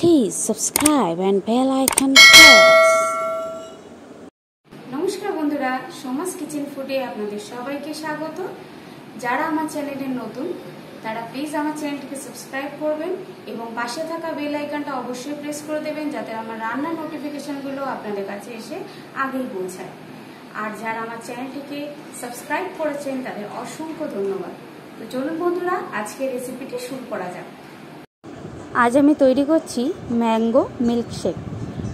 Please subscribe and bell icon press. নমস্কার বন্ধুরা, সমাজ কিচেন ফুডে আপনাদের সবাইকে স্বাগত। যারা আমার চ্যানেলে নতুন, তারা প্লিজ আমার চ্যানেলটিকে সাবস্ক্রাইব করবেন এবং পাশে থাকা বেল আইকনটা অবশ্যই প্রেস করে দেবেন যাতে আমার রান্নার নোটিফিকেশনগুলো আপনাদের কাছে এসে আগেই পৌঁছায়। আর যারা আমার চ্যানেলটিকে সাবস্ক্রাইব করেছেন, তাদের অসংখ্য ধন্যবাদ। তো চলুন বন্ধুরা আজকে রেসিপিটি শুরু করা যাক। আজ আমি তৈরি করছি ম্যাঙ্গো মিল্কশেক।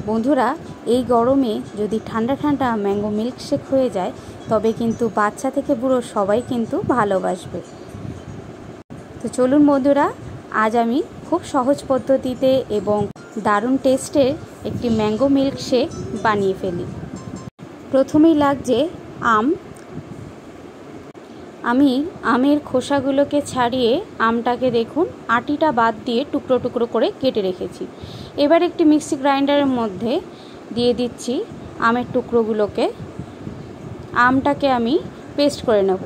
বন্ধুরা, এই গরমে যদি ঠান্ডা ঠান্ডা ম্যাঙ্গো মিল্কশেক হয়ে যায়, তবে কিন্তু বাচ্চা থেকে বুড়ো সবাই কিন্তু ভালোবাসবে। তো চলুন বন্ধুরা, আজ আমি খুব সহজ পদ্ধতিতে এবং দারুণ টেস্টের একটি ম্যাঙ্গো মিল্কশেক বানিয়ে ফেলি। প্রথমেই লাগছে আম আমি আমের খোসাগুলোকে ছাড়িয়ে আমটাকে দেখুন, আটিটা বাদ দিয়ে টুকরো টুকরো করে কেটে রেখেছি। এবার একটি মিক্সি গ্রাইন্ডারের মধ্যে দিয়ে দিচ্ছি আমের টুকরোগুলোকে। আমটাকে আমি পেস্ট করে নেব।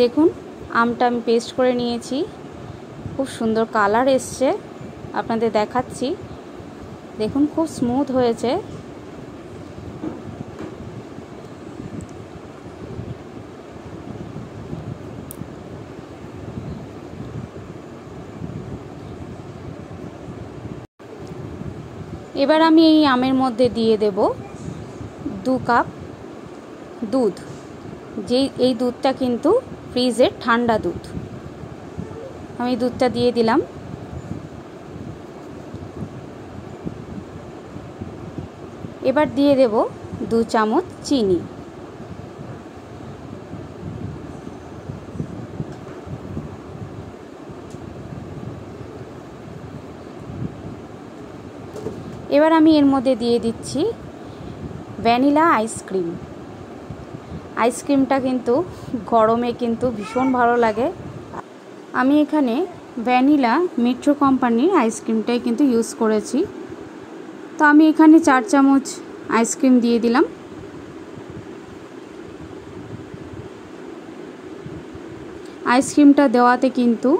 দেখুন, আমটা আমি পেস্ট করে নিয়েছি। খুব সুন্দর কালার এসছে। আপনাদের দেখাচ্ছি। দেখুন, খুব স্মুথ হয়েছে। এবার আমি এই আমের মধ্যে দিয়ে দেব দু কাপ দুধ। যেই, এই দুধটা কিন্তু ফ্রিজের ঠান্ডা দুধ। আমি দুধটা দিয়ে দিলাম। এবার দিয়ে দেব দু চামচ চিনি। এবার আমি এর মধ্যে দিয়ে দিচ্ছি ভ্যানিলা আইসক্রিম আইসক্রিমটা কিন্তু গরমে কিন্তু ভীষণ ভালো লাগে। আমি এখানে ভ্যানিলা মেট্রো কোম্পানির আইসক্রিমটাই কিন্তু ইউজ করেছি। তো আমি এখানে চার চামচ আইসক্রিম দিয়ে দিলাম। আইসক্রিমটা দেওয়াতে কিন্তু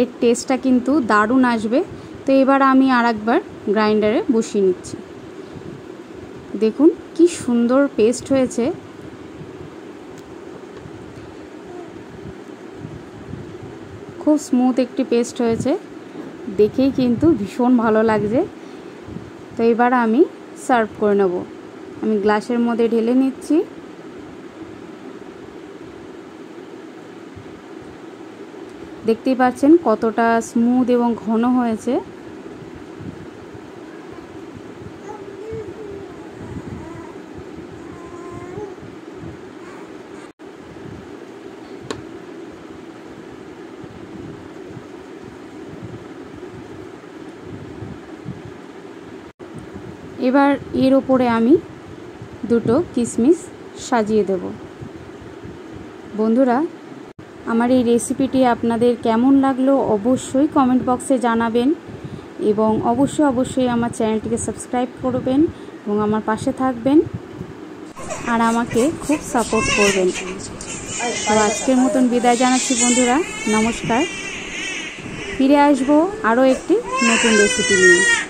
এর টেস্টটা কিন্তু দারুণ আসবে। তো এবার আমি আর একবার গ্রাইন্ডারে বসিয়ে নিচ্ছি। দেখুন কি সুন্দর পেস্ট হয়েছে। খুব স্মুথ একটি পেস্ট হয়েছে। দেখেই কিন্তু ভীষণ ভালো লাগছে। তো এবার আমি সার্ভ করে নেব। আমি গ্লাসের মধ্যে ঢেলে নিচ্ছি। দেখতেই পাচ্ছেন কতটা স্মুথ এবং ঘন হয়েছে। এবার এর ওপরে আমি দুটো কিশমিশ সাজিয়ে দেব। বন্ধুরা, আমার এই রেসিপিটি আপনাদের কেমন লাগল অবশ্যই কমেন্ট বক্সে জানাবেন এবং অবশ্যই অবশ্যই আমার চ্যানেলটিকে সাবস্ক্রাইব করবেন এবং আমার পাশে থাকবেন আর আমাকে খুব সাপোর্ট করবেন। তো আজকের মতন বিদায় জানাচ্ছি বন্ধুরা, নমস্কার। ফিরে আসব আরও একটি নতুন রেসিপি নিয়ে।